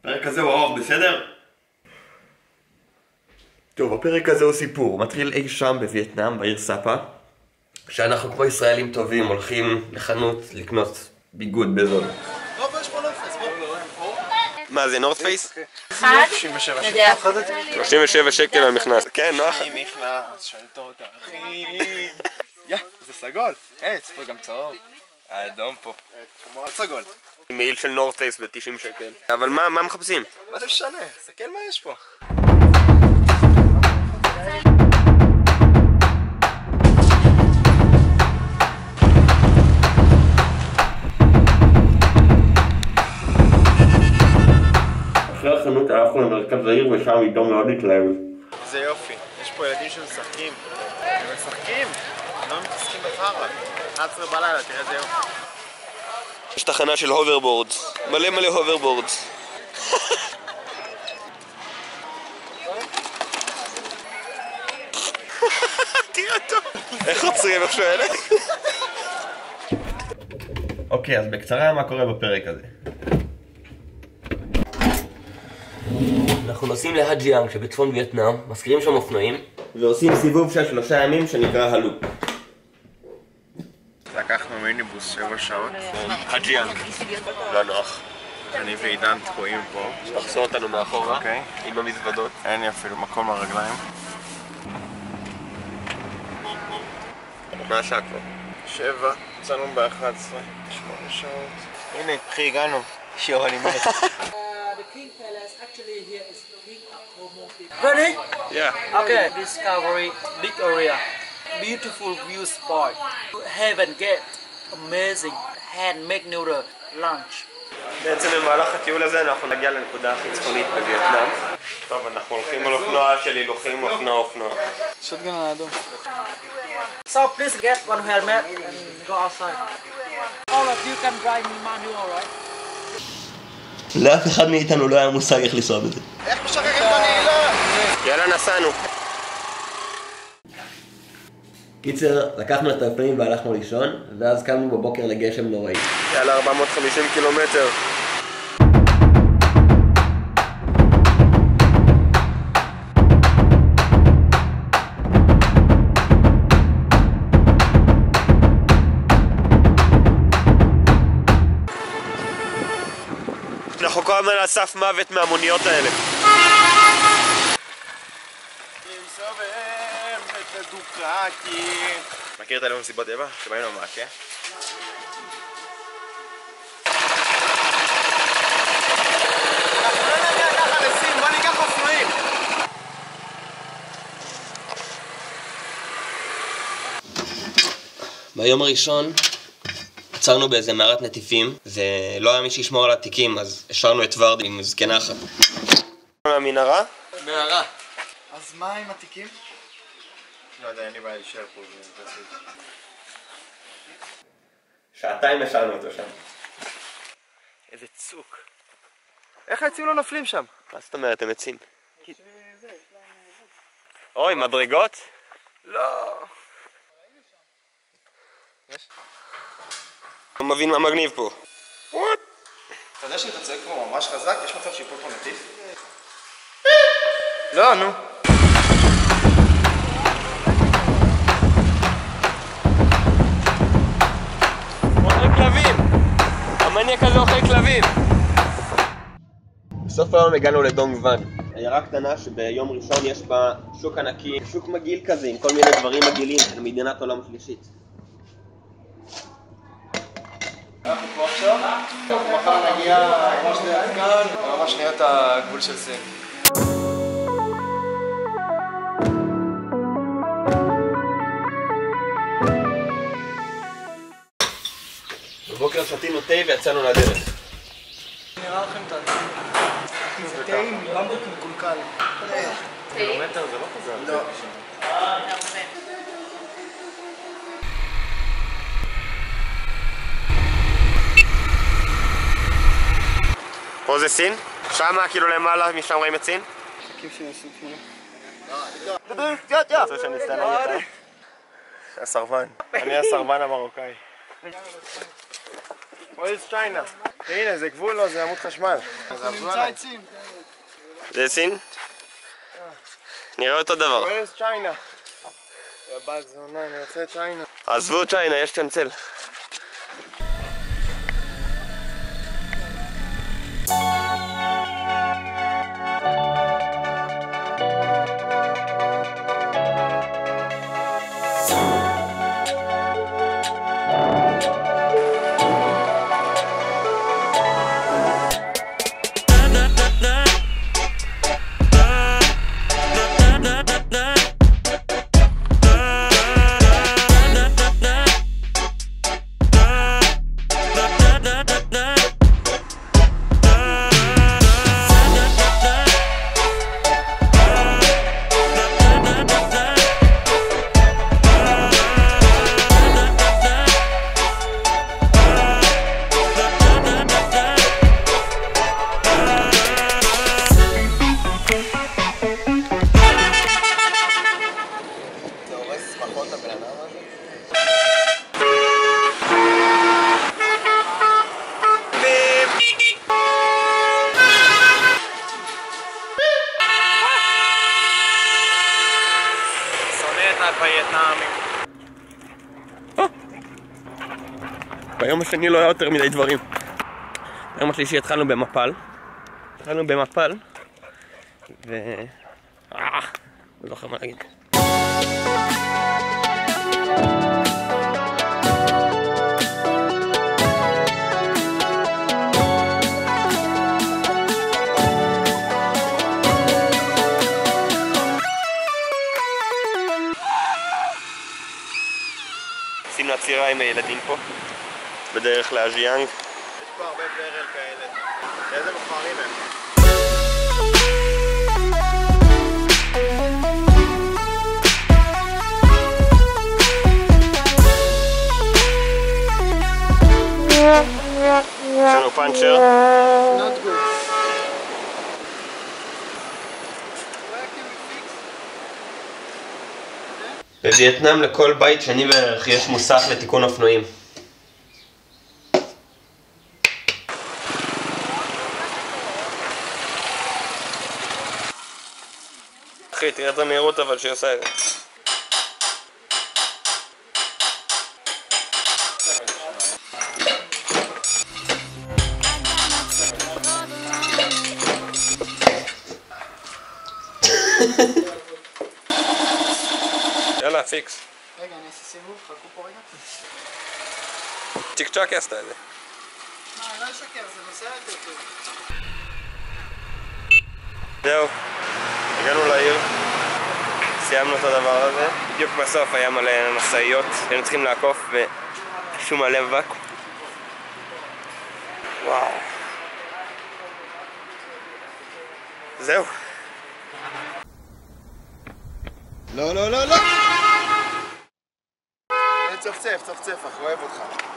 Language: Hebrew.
הפרק הזה הוא ארוך, בסדר? טוב, הפרק הזה הוא סיפור. מתחיל אי שם בווייטנאם, בעיר סאפה, שאנחנו כמו ישראלים טובים הולכים לחנות לקנות ביגוד בזול. מה זה, נורת פייס? אחד, 37 שקל למכנס. כן, נוח. נכנס, שואלת אותה, אחי. יא, זה סגול. עץ, פה גם צהוב. האדום פה. כמו הסגול. מעיל של נורת פייס ב-90 שקל. אבל מה מה מחפשים? מה זה משנה? תסתכל מה יש פה. אחרי החנות הלכנו למרכז העיר ושם עידו מאוד התלהב. איזה יופי. יש פה ילדים שמשחקים. הם משחקים. הם לא מתעסקים בחרא. 11 בלילה, תראה איזה יופי. יש תחנה של hoverboards. מלא מלא hoverboards. תראה אותו. איך עוצרים איך שואלת? אוקיי, אז בקצרה מה קורה בפרק הזה. אנחנו נוסעים להא ג'יאנג שבצפון וייטנאם, משכירים שם אופנועים, ועושים סיבוב של שלושה ימים שנקרא ה loop. מיניבוס 7 שעות. הא ג'יאנג. לא נוח. אני ועידן תקועים פה. דחסו אותנו מאחורה, אוקיי. עם המזוודות. אין לי אפילו מקום לרגליים. מה השעה כבר? שבע, יצאנו ב-11. שמונה שעות. הנה, אחי, הגענו. שיו, אני מת. the King Palace actually here is King Akomo. Ready? Yeah. Okay. Discovery big area, beautiful view spot, Heaven Gate, amazing handmade noodle lunch. בעצם במהלך הטיול הזה אנחנו נגיע לנקודה הכי צפונית בווייטנאם. טוב, אנחנו הולכים על אופנוע של הילוכים, אופנוע אופנוע. שוטגן על האדום. So please get one helmet and go outside. All of you can drive me manual, right? לאף אחד מאיתנו לא היה מושג איך לנסוע בזה. איך משחררים את הנעילה? יאללה, נסענו. קיצר, לקחנו את האופנועים והלכנו לישון, ואז קמנו בבוקר לגשם נוראי. יאללה, 450 קילומטר. אנחנו כל הזמן על סף מוות מהמוניות האלה. עם סובב את הדוקטי. מכיר את הלאום מסיבות טבע? שבאים למעקה? בוא ניקח אופנועים. ביום הראשון עצרנו באיזה מערת נטיפים, ולא היה מי שישמור על התיקים, אז השארנו את ורדי עם זקנה אחת. מהמנהרה? מערה. אז מה עם התיקים? לא יודע, אין לי בעיה להישאר פה. זה- שעתיים השארנו אותו שם. איזה צוק. איך העצים לא נופלים שם? מה זאת אומרת, הם עצים? אוי, מדרגות? לא. לא מבין מה מגניב פה. אתה יודע שאם אתה צועק פה ממש חזק, יש מצב שיפול פה נטיף? לא, נו. המניאק הזה אוכל כלבים! בסוף היום הגענו לדונג ואן. עיירה קטנה שביום ראשון יש בה שוק ענקי, שוק מגעיל כזה עם כל מיני דברים מגעילים של מדינת עולם שלישית. אנחנו פה עכשיו, אנחנו מחר נגיע ממש ליד כאן, ממש ליד הגבול של סין. שתינו תה ויצאנו לדרך. נראה לכם את. זה תה עם במבוק מקולקל. קילומטר זה לא כזה הרבה. לא. פה זה סין? שמה כאילו למעלה, משם רואים את סין? איתה? הסרבן. אני הסרבן המרוקאי. Where's China? הנה, זה גבול לא, זה עמוד חשמל. נמצא את סין. זה סין? נראה אותו דבר. Where's China? יא בת זונה, אני רוצה צ'יינה. עזבו צ'יינה, יש כאן צל. הווייטנאמים. ביום השני לא היה יותר מדי דברים. ביום השלישי התחלנו במפל. התחלנו במפל. ו... אה, לא זוכר מה להגיד. עשינו עצירה עם הילדים פה, בדרך לאז'יאנג. יש פה הרבה ברל כאלה. איזה מכוערים הם. יש לנו פאנצ'ר. Not good. בווייטנאם לכל בית שני בערך יש מוסך לתיקון אופנועים. אחי, תראה את המהירות אבל שהיא עושה את זה. יאללה, פיקס. רגע, אני אעשה סיבוב, חכו פה רגע. צ'יק צ'אק עשתה את זה. מה, לא אשקר, זה נוסע יותר טוב. זהו, הגענו לעיר, סיימנו את הדבר הזה. בדיוק בסוף היה מלא משאיות, היינו צריכים לעקוף ושום מלא ואקום. וואו. זהו. לא, לא, לא, לא! צפצף, צפצף, אוהב אותך.